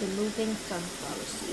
The sunflower sunflowers.